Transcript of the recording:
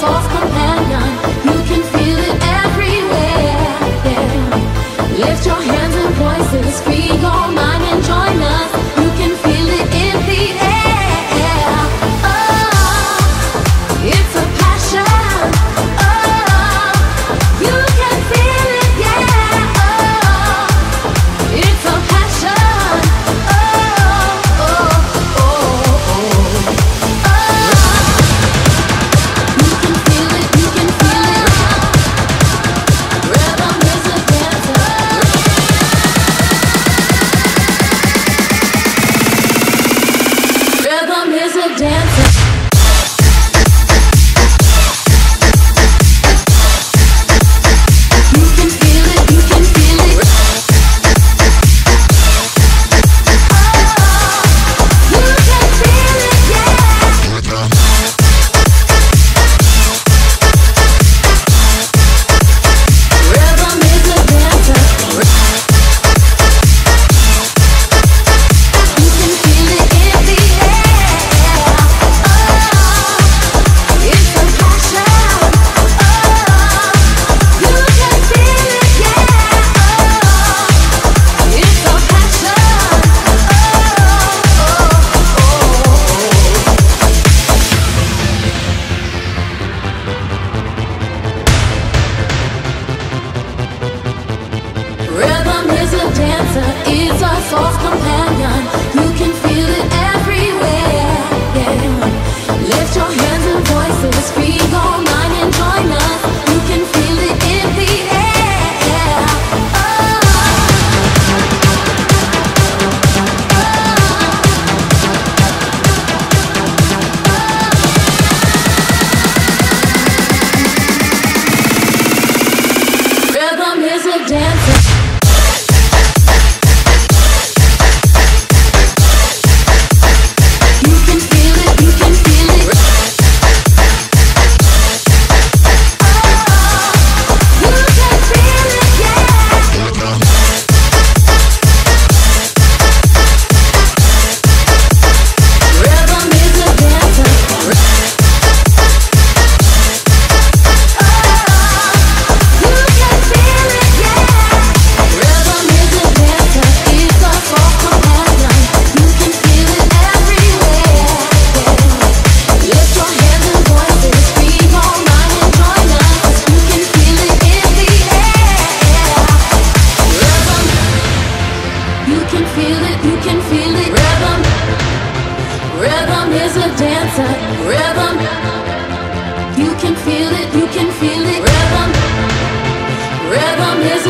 soul's companion. professional dancer. this